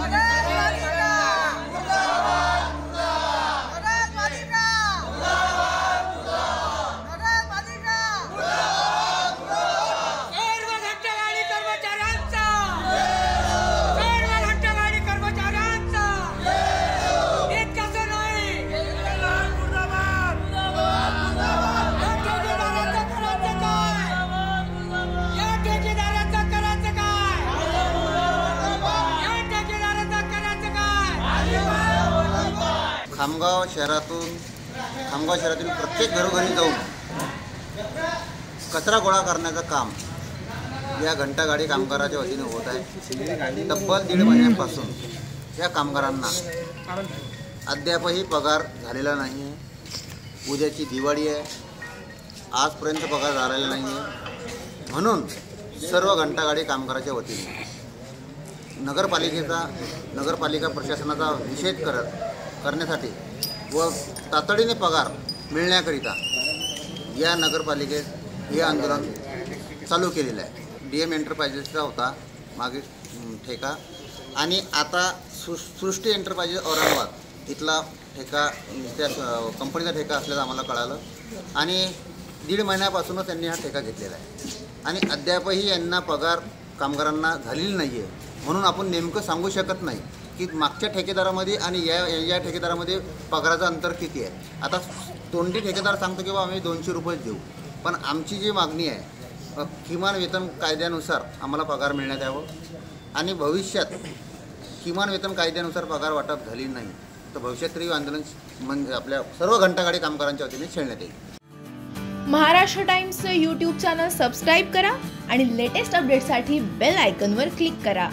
Order! Khamgaon शहरातून खामगाव शहरातील प्रत्येक घरोघरी जाऊन कचरा गोळा करण्याचं काम या घंटागाडी कामगाराच्या वतीने होत आहे. तब्बल दीड महिन्यांपासून या कामगारांना अद्यापही पगार झालेला नाही आहे उद्याची दिवाळी आहे. आजपर्यंत पगार झालेला नाही आहे म्हणून सर्व घंटागाडी कामगाराच्या वतीने नगरपालिकेचा नगरपालिका प्रशासनाचा निषेध करत करण्यासाठी व तातडीने पगार मिळण्याकरिता या नगरपालिकेत हे आंदोलन चालू केलेलं आहे. डी एम एंटरप्राइजेसचा होता मागे ठेका. आणि आता सु सृष्टी एंटरप्राइजेस औरंगाबाद इथला ठेका त्या कंपनीचा ठेका असल्याचं आम्हाला कळालं. आणि दीड महिन्यापासूनच त्यांनी हा ठेका घेतलेला आहे. आणि अद्यापही यांना पगार कामगारांना झालेली नाही आहे म्हणून आपण नेमकं सांगू शकत नाही. की मागच्या ठेकेदारामध्ये आणि या या ठेकेदारामध्ये पगाराचं अंतर किती आहे? आता तोंडी ठेकेदार सांगतो की बा आम्ही दोनशे रुपये देऊ. पण आमची जी मागणी आहे किमान वेतन कायद्यानुसार आम्हाला पगार मिळण्यात यावं आणि भविष्यात किमान वेतन कायद्यानुसार पगार वाटप झाली नाही तर भविष्यात तरी आंदोलन म्हणजे आपल्या सर्व घंटागाडी कामगारांच्या वतीने छेडण्यात येईल. महाराष्ट्र टाइम्सचं यूट्यूब चॅनल सबस्क्राईब करा आणि लेटेस्ट अपडेटसाठी बेल आयकनवर क्लिक करा.